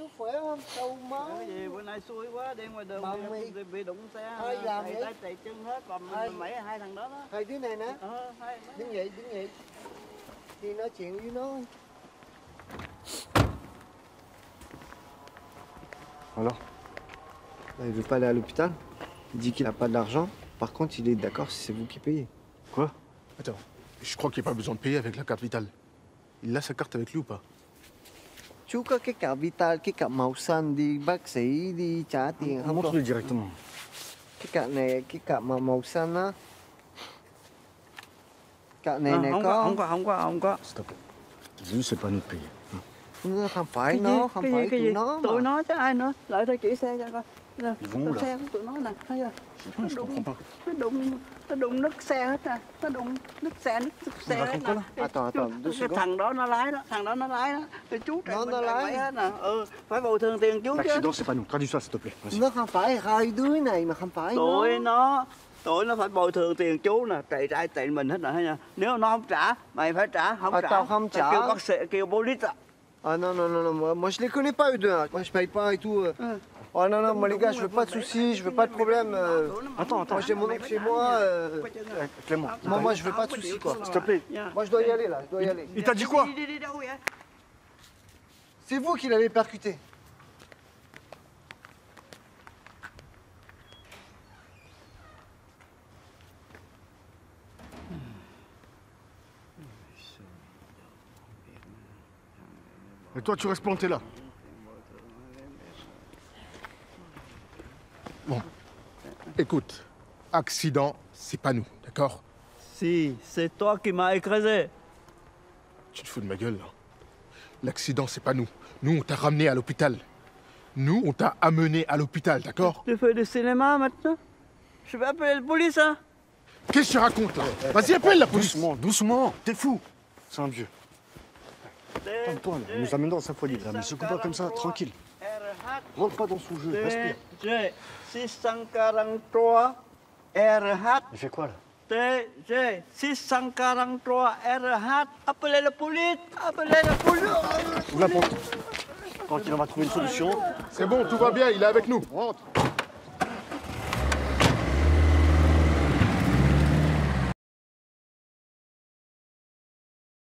chứ khỏe không? Đâu máu. Cái gì? Bữa nay xui quá đi ngoài đường Mà bị, mày- bị, bị đụng xe Ai làm chạy vậy? tay chạy chân hết còn Ai? mấy hai thằng đó đó Hai đứa này nè. ờ, hai, mấy- Đứng dậy, đứng dậy. Đi nói chuyện với nó. Alors il veut pas aller à l'hôpital. Il dit qu'il a pas d'argent. Par contre, il est d'accord si c'est vous qui payez. Quoi? Attends, je crois qu'il n'y a pas besoin de payer avec la carte vitale. Il a sa carte avec lui ou pas? Chú có cái card Vital, cái card màu xanh đi bác sĩ đi trả tiền không? Montre-le directement. Cái card này, cái card màu màu xanh á. Card này Ờ, này không có. không có không có không có plaît. Vu, c'est pas à. Nó Không phải nó, không phải tụi nó tụi mà. nó chứ ai nữa lại tôi chỉ xe cho coi Nè, Ils vont où, là xe của tụi nó nè thấy chưa nó Je đụng comprends pas. nó đụng nó đụng nứt xe hết nè nó đụng nứt xe nứt nứt xe hết nè có đâu. Cái- thằng đó nó lái đó thằng đó nó lái đó cái chú Nó- nó lái. bậy hết nè ừ phải bồi thường tiền chú chứ L'accident, c'est pas nous. Traduis ça, s'il te plaît. Nó không phải hai đứa này mà không phải tụi nó. nó tụi nó phải bồi thường tiền chú nè chạy chạy chạy mình hết nè thấy nha nếu nó không trả mày phải trả không À, trả tao không trả. kêu bác sĩ kêu police ạ Ah non, non, non, non, moi, moi je les connais pas eux deux. hein. Moi je paye pas et tout. euh. Oh non, non, moi les gars, je veux pas de soucis, je veux pas de problème. euh. Attends, attends. Moi j'ai mon oncle chez moi. euh. Clément, Moi, moi je veux pas de soucis quoi. s'il te plaît. Moi je dois y aller là, je dois y aller. Il t'a dit quoi vậy C'est vous qui l'avez percuté. Et toi, tu restes planté là. Bon. Écoute, accident, c'est pas nous, d'accord? Si c'est toi qui m'as écrasé Tu te fous de ma gueule, là. L'accident, c'est pas nous. Nous, on t'a ramené à l'hôpital. Nous, on t'a amené à l'hôpital, d'accord? Tu fais du cinéma maintenant? Je vais appeler la police hein? Qu'est-ce que tu racontes, là? Vas-y, appelle la police Doucement, doucement. T'es fou. C'est un vieux. Calme-toi. Il nous amène dans sa folie, là. Mais secoue pas comme ça, tranquille. Rentre pas dans son jeu. Respire. TG 643 RH Il fait quoi, là TG 643 RH appelez la police appelez la police Ouvre la porte. Tranquille, on va trouver une solution. C'est bon, tout va bien, il est avec nous. Rentre.